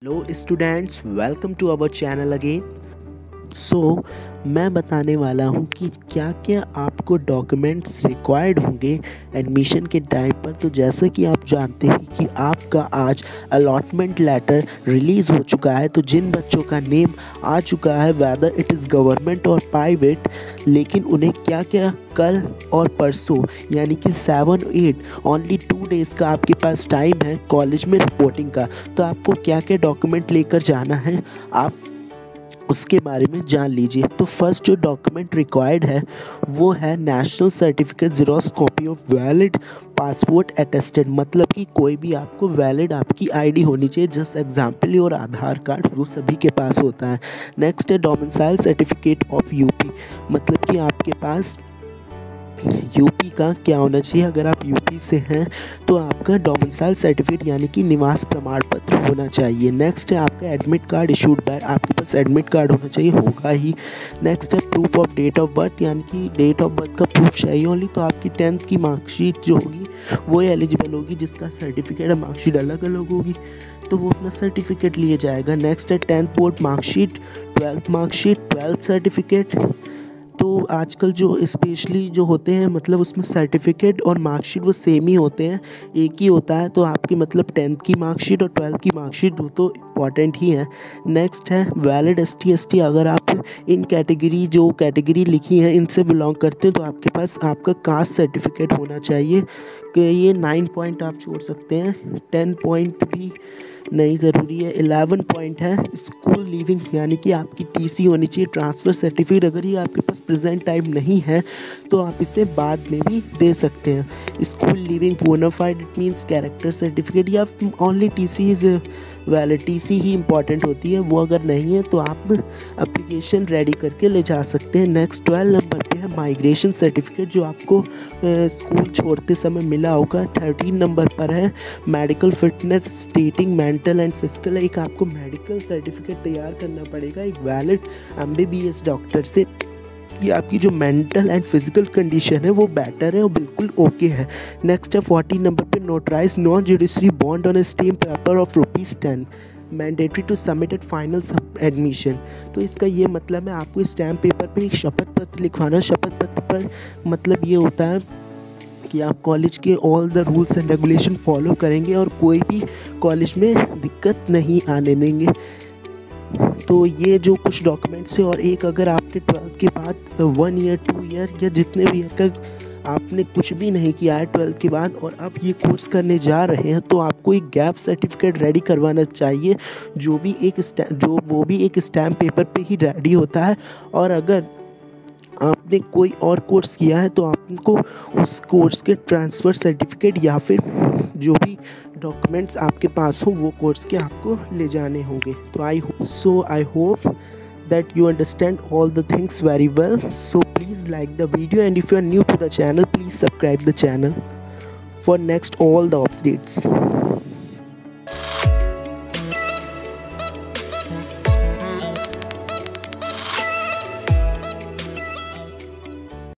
Hello students, welcome to our channel again. So so, मैं बताने वाला हूँ कि क्या क्या आपको डॉक्यूमेंट्स रिक्वायर्ड होंगे एडमिशन के टाइम पर। तो जैसे कि आप जानते हैं कि आपका आज अलॉटमेंट लेटर रिलीज़ हो चुका है तो जिन बच्चों का नेम आ चुका है वेदर इट इज़ गवर्नमेंट और प्राइवेट लेकिन उन्हें क्या क्या कल और परसों यानी कि seven eight only two days का आपके पास टाइम है कॉलेज में रिपोर्टिंग का। तो आपको क्या क्या डॉक्यूमेंट लेकर जाना है आप उसके बारे में जान लीजिए। तो फ़र्स्ट जो डॉक्यूमेंट रिक्वायर्ड है, वो है national certificate xerox copy of valid passport attested मतलब कि कोई भी आपको वैलिड आपकी आईडी होनी चाहिए। जस्ट एग्ज़ाम्पल और आधार कार्ड, वो सभी के पास होता है। नेक्स्ट है डोमिसाइल सर्टिफिकेट ऑफ़ यूपी मतलब कि आपके पास यूपी का क्या होना चाहिए? अगर आप यूपी से हैं तो आपका डोमिसाइल सर्टिफिकेट यानी कि निवास प्रमाण पत्र होना चाहिए। नेक्स्ट है आपका एडमिट कार्ड इशूड बाय आपके पास एडमिट कार्ड होना चाहिए, होगा ही। नेक्स्ट है proof of date of birth यानी कि डेट ऑफ़ बर्थ का प्रूफ चाहिए ओनली तो आपकी टेंथ की मार्कशीट जो होगी, वो एलिजिबल होगी, जिसका सर्टिफिकेट है मार्कशीट अलग अलग होगी तो वो अपना सर्टिफिकेट लिए जाएगा। नेक्स्ट है tenth board marksheet twelfth marksheet twelfth certificate तो आजकल जो स्पेशली जो होते हैं मतलब उसमें सर्टिफिकेट और मार्कशीट वो सेम ही होते हैं। एक ही होता है तो आपकी मतलब टेंथ की मार्कशीट और ट्वेल्थ की मार्कशीट वो तो इंपॉर्टेंट ही है। नेक्स्ट है वैलिड एस टी अगर आप इन कैटेगरी जो कैटेगरी लिखी है, इनसे बिलोंग करते हैं तो आपके पास आपका कास्ट सर्टिफिकेट होना चाहिए। कि ये नाइन पॉइंट आप छोड़ सकते हैं। टेन पॉइंट भी नहीं ज़रूरी है। एलेवन पॉइंट है स्कूल लीविंग यानी कि आपकी टीसी होनी चाहिए ट्रांसफ़र सर्टिफिकेट अगर ये आपके पास प्रेजेंट टाइम नहीं है तो आप इसे बाद में भी दे सकते हैं। School living bonafide it means character certificate या only T C is validity C he important होती है। वो अगर नहीं है तो आप अप्लीकेशन रेडी करके ले जा सकते हैं। नेक्स्ट ट्वेल्व नंबर पे है माइग्रेशन सर्टिफिकेट जो आपको स्कूल छोड़ते समय मिला होगा। थर्टीन नंबर पर है medical fitness stating mental and physical एक आपको मेडिकल सर्टिफिकेट तैयार करना पड़ेगा। एक valid M B B S doctor से। कि आपकी जो मेंटल एंड फ़िज़िकल कंडीशन है, वो बेटर है और बिल्कुल ओके है। नेक्स्ट है फोर्टीन नंबर पे notarize non judiciary bond on a stamp paper of rupees ten mandatory to submitted final admission तो इसका ये मतलब है, आपको स्टैम्प पेपर पे एक शपथ पत्र लिखवाना शपथ पत्र पर मतलब ये होता है कि आप कॉलेज के all the rules and regulation follow करेंगे और कोई भी कॉलेज में दिक्कत नहीं आने देंगे। तो ये जो कुछ डॉक्यूमेंट्स है और एक अगर आपने ट्वेल्थ के बाद वन ईयर टू ईयर या जितने भी ईयर तक आपने कुछ भी नहीं किया है ट्वेल्थ के बाद, और आप ये कोर्स करने जा रहे हैं तो आपको एक गैप सर्टिफिकेट रेडी करवाना चाहिए, जो भी एक जो वो भी एक स्टैम्प पेपर पे ही रेडी होता है, और अगर आपने कोई और कोर्स किया है तो आपको उस कोर्स के ट्रांसफ़र सर्टिफिकेट या फिर जो भी डॉक्यूमेंट्स आपके पास हो, वो कोर्स के आपको ले जाने होंगे। तो I so I hope that you understand all the things very well. So please like the video and if you are new to the channel please subscribe the channel for next all the updates